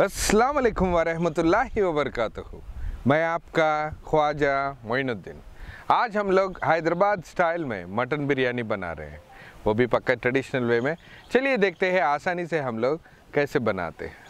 अस्सलाम वरहमतुल्लाहि वबरकातुहु। मैं आपका ख्वाजा मोइनुद्दीन। आज हम लोग हैदराबाद स्टाइल में मटन बिरयानी बना रहे हैं। वो भी पक्का ट्रेडिशनल वे में। चलिए देखते हैं आसानी से हम लोग कैसे बनाते हैं।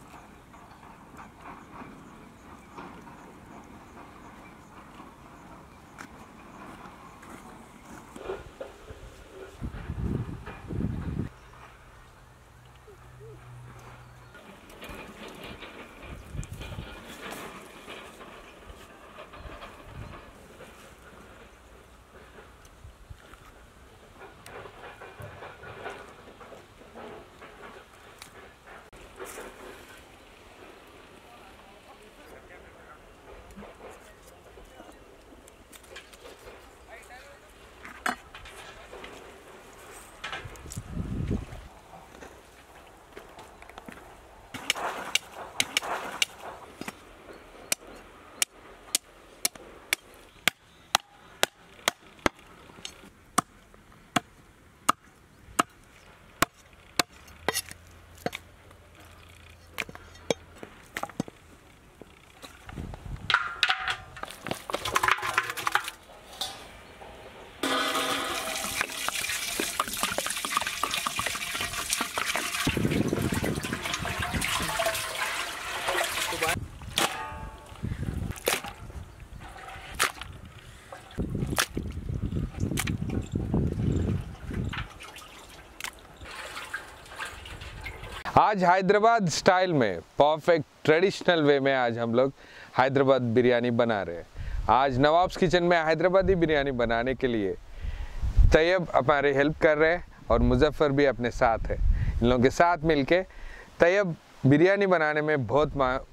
आज हैदराबाद स्टाइल में परफेक्ट ट्रेडिशनल वे में आज हम लोग हैदराबाद बिरयानी बना रहे हैं। आज नवाब्स किचन में हैदराबादी बिरयानी बनाने के लिए तैयब हमारे हेल्प कर रहे हैं और मुजफ्फर भी अपने साथ है। इन लोगों के साथ मिलके तैयब बिरयानी बनाने में बहुत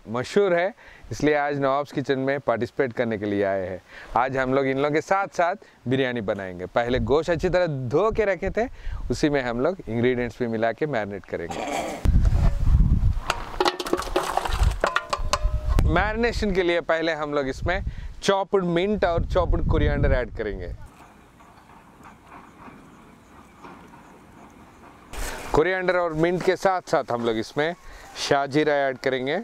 मशहूर है, इसलिए आज नवाब्स किचन में पार्टिसिपेट करने के लिए आए हैं। आज हम लोग इन लोगों के साथ साथ बिरयानी बनाएँगे। पहले गोश्त अच्छी तरह धो के रखे थे, उसी में हम लोग इंग्रेडिएंट्स भी मिला के मैरिनेट करेंगे। मैरिनेशन के लिए पहले हम लोग इसमें चॉप्ड मिंट और चॉप्ड कोरिएंडर ऐड करेंगे। कोरिएंडर और मिंट के साथ साथ हम लोग इसमें शाहजीरा ऐड करेंगे।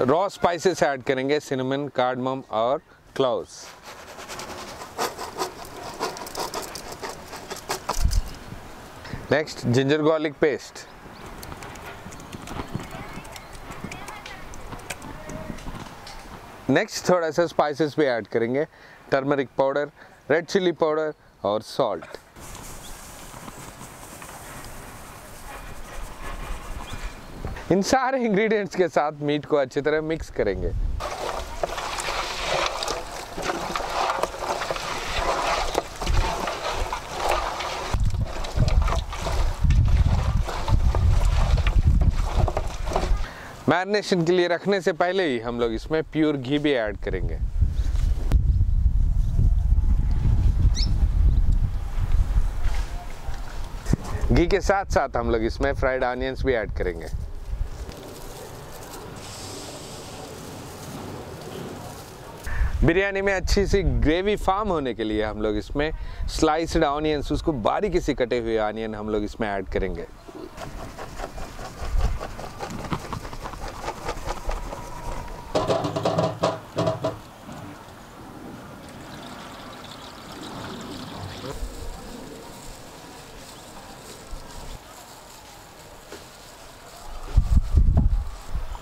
रॉ स्पाइसेस ऐड करेंगे, सिनेमन, कार्डमम और cloves next, ginger garlic paste. Next थोड़ा सा स्पाइसेस भी ऐड करेंगे. Turmeric powder red chilli powder और सॉल्ट इन सारे इंग्रेडिएंट्स के साथ मीट को अच्छी तरह मिक्स करेंगे. मैरिनेशन के लिए रखने से पहले ही हम लोग इसमें प्योर घी भी ऐड करेंगे। घी के साथ साथ हम लोग इसमें फ्राइड ऑनियंस भी ऐड करेंगे। बिरयानी में अच्छी सी ग्रेवी फार्म होने के लिए हम लोग इसमें स्लाइस्ड ऑनियंस उसको बारीकी से कटे हुए ऑनियन हम लोग इसमें ऐड करेंगे।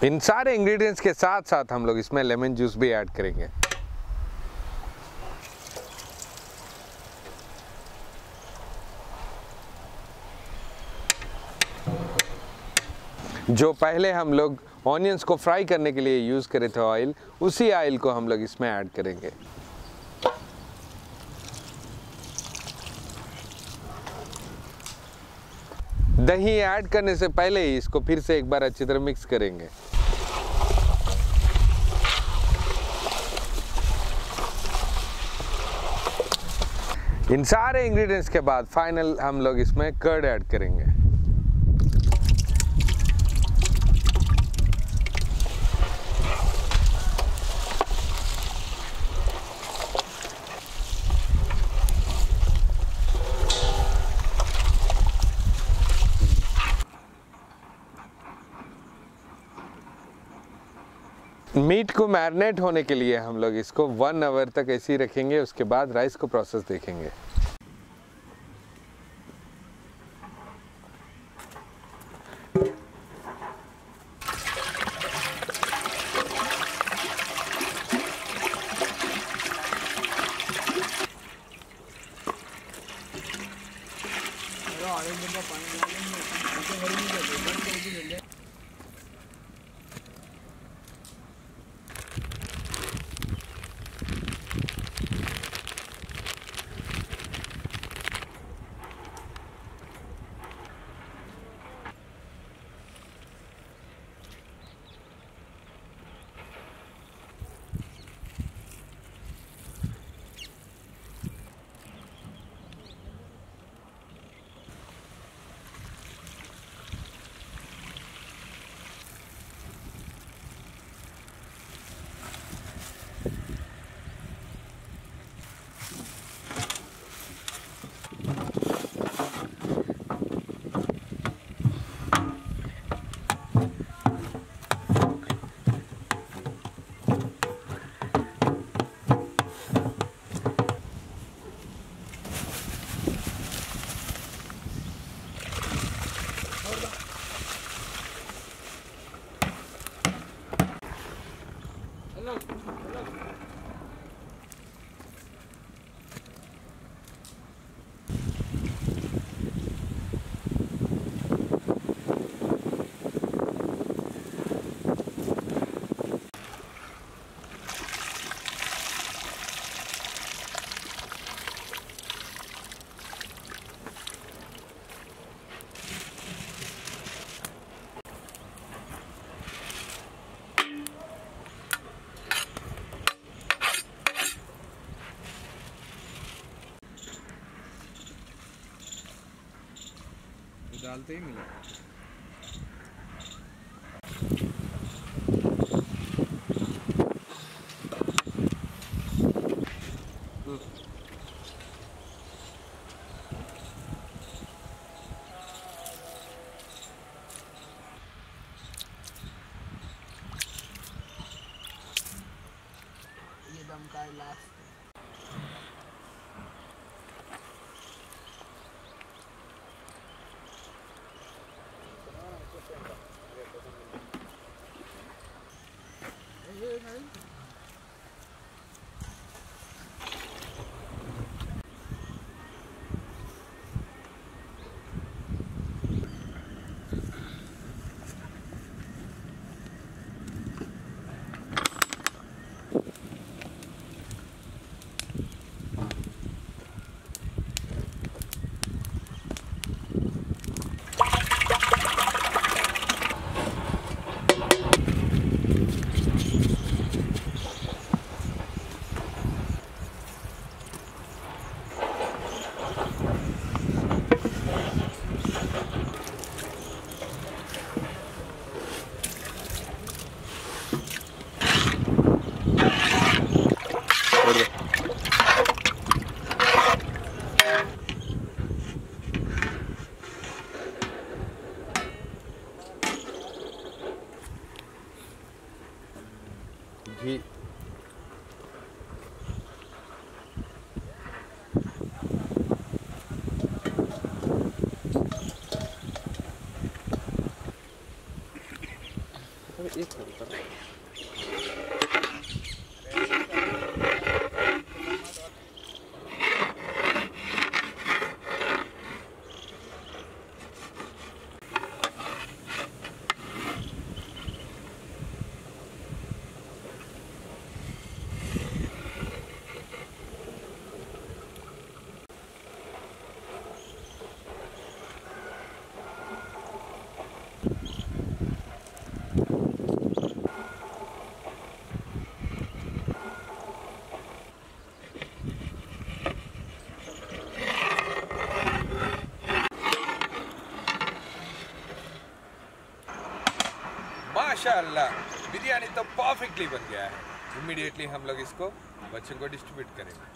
इन सारे इंग्रेडिएंट्स के साथ साथ हम लोग इसमें लेमन जूस भी ऐड करेंगे। जो पहले हम लोग ऑनियंस को फ्राई करने के लिए यूज़ करे थे ऑयल उसी ऑयल को हम लोग इसमें ऐड करेंगे। दही ऐड करने से पहले ही इसको फिर से एक बार अच्छी तरह मिक्स करेंगे। इन सारे इंग्रेडिएंट्स के बाद फाइनल हम लोग इसमें कर्ड ऐड करेंगे। मीट को मैरिनेट होने के लिए हम लोग इसको वन आवर तक ऐसे ही रखेंगे, उसके बाद राइस को प्रोसेस देखेंगे। डालते ही मिला ये दम का लास्ट घी माशाल्लाह, बिरयानी तो परफेक्टली बन गया है। इमीडिएटली हम लोग इसको बच्चों को डिस्ट्रीब्यूट करेंगे।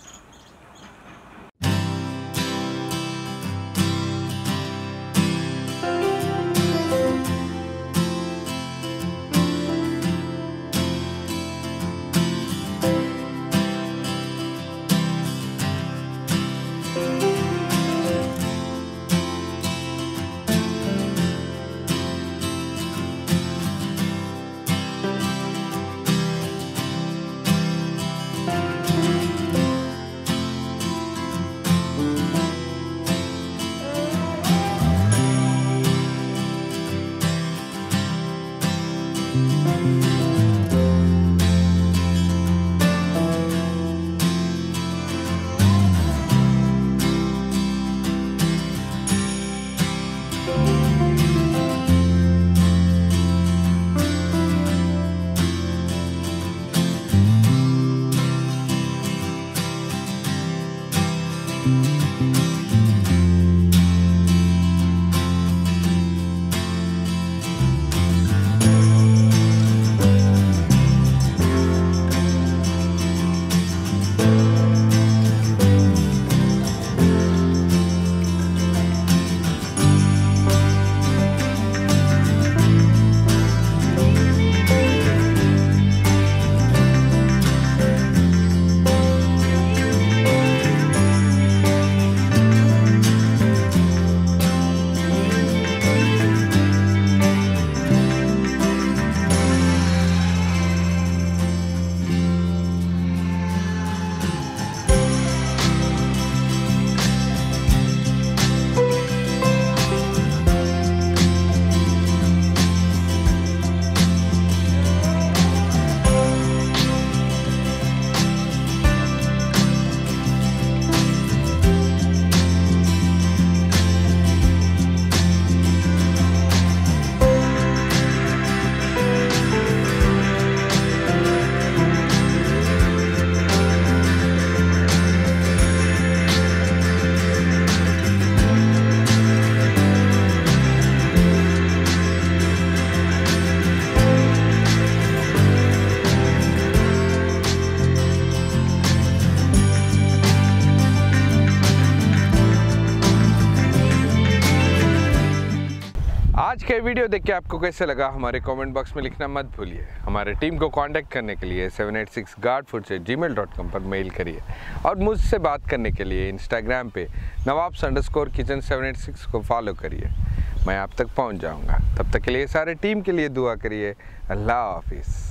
वीडियो देख के आपको कैसे लगा? हमारे कमेंट बॉक्स में लिखना मत भूलिए। हमारे टीम को कांटेक्ट करने के लिए seven eight six guard food से जी मेल डॉट कॉम पर मेल करिए। और मुझसे बात करने के लिए इंस्टाग्राम पे Nawab underscore kitchen seven eight six को फॉलो करिए। मैं आप तक पहुँच जाऊँगा। तब तक के लिए सारे टीम के लिए दुआ करिए। अल्लाह हाफिज़।